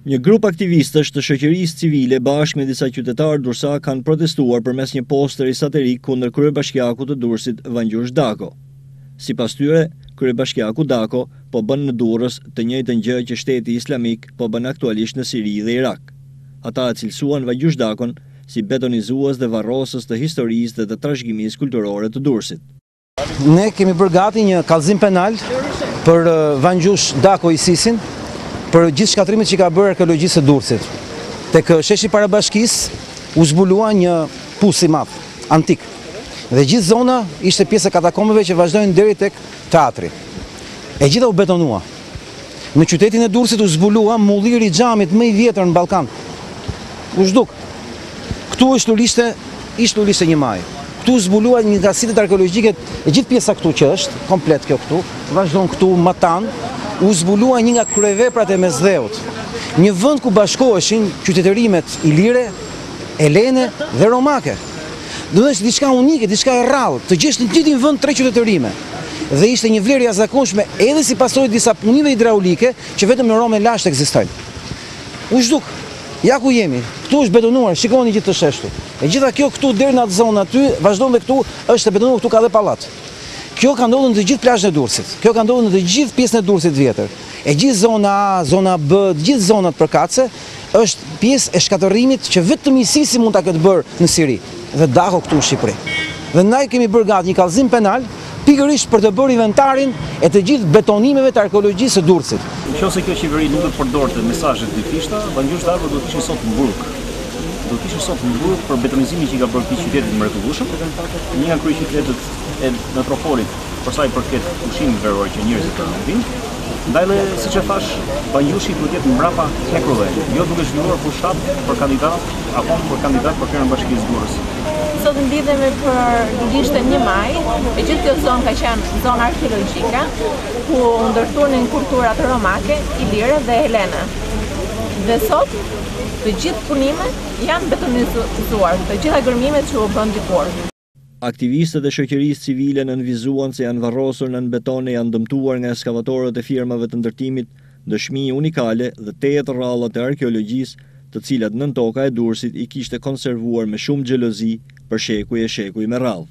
Një grup aktivistësh të shoqërisë civile bashkë me disa qytetarë durrsakë kanë protestuar përmes një posteri satirik kundër kryebashkiakut të Durrësit, Vangjush Dako. Sipas tyre, kryebashkiaku Dako po bën në Durrës të njëjtën gjë që Shteti Islamik po bën aktualisht në Siri dhe Irak. Ata e cilësuan Vangjush Dakon si betonizues dhe varrosës të historisë dhe të trashëgimisë kulturore të Durrësit. Ne kemi bërë gati një kallëzim penal për Vangjush Dako Isisin për gjithë shkatrimet që i ka bërë arkeologjisë së Durrësit. Tek sheshi para bashkisë u zbulua një pus i madh antik. Dhe gjithë zona ishte pjesë e katakombeve që vazhdojnë deri tek teatri. E gjitha u betonua. Në qytetin e Durrësit u zbulua mulliri i xhamit më i vjetër në Ballkan. U zhduk. Këtu është lulishte, ish lulishte një maj. Këtu u zbulua një nga sitet arkeologjike, e gjithë pjesa këtu që është, komplet kjo këtu, vazhdon këtu, matan, u zbulua një nga kryeveprat e mesdheut. Një vënd ku bashkoheshin qytetërimet ilire, helene dhe romake. Do të ishte diçka unike, diçka e rrallë, të gjesh në të njëjtin vend tre qytetërime. Dhe ishte një vlerë e jashtëzakonshme edhe si pasojë disa punime hidraulike që vetëm në Romën e lashtë ekzistojnë. U zhduk. Ja ku jemi. Ktu është betonuar, shikoni gjithë të sheshtu. E gjitha kjo këtu deri në atë zonë aty, vazhdon dhe këtu është e betonuar, këtu ka dhe pallat. Kjo ka ndodhur në të gjithë plazhin e Durrësit. Kjo ka ndodhur në të gjithë pjesën e Durrësit vjetër. E gjithë zona A, zona B, të gjithë zonat përkatëse Është pjesë e shkatërrimit që vetëm ISIS-i mund ta ketë bërë në Siri dhe Dako këtu në Shqipëri. Dhe ne kemi bërë gati një kallëzim penal pikërisht për të bërë inventarin e të gjithë betonimeve të arkeologjisë së Durrësit. Në qoftë se kjo qeveri nuk do të përdorte mesazhe të dyfishta, Vangjush Dako do të ishte sot në burg. Do të ishte sot në burg për betonizimin që i ka bërë këtij qyteti të mrekullueshëm, një nga kryeqytetet e metropolit për sa i përket pushimit veror që njerëzit kanë në vend. Ndaj dhe, siç e thash, Vangjushi duhet të jetë mbrapa hekurve, jo duke zhvilluar fushatë për kandidatë apo për kandidatë për kreun e bashkisë Durrës. Sot mblidhemi për lulishte një maj, e gjithë kjo zonë ka qenë zonë arkeologjike, ku ndërthurnin kulturat romake, ilire dhe helene. Dhe sot, të gjithë punimet janë betonizuar, të gjitha gërmimet që u bënë dikur. Aktivistët e shoqërisë civile nënvizuan se janë varrosur nën beton e janë dëmtuar nga ekskavatorët e firmave të ndërtimit, dëshmi unikale dhe tejet të rralla të arkeologjisë, të cilat nëntoka e Durrësit i kishte konservuar me shumë xhelozi për shekuj e shekuj me radhë.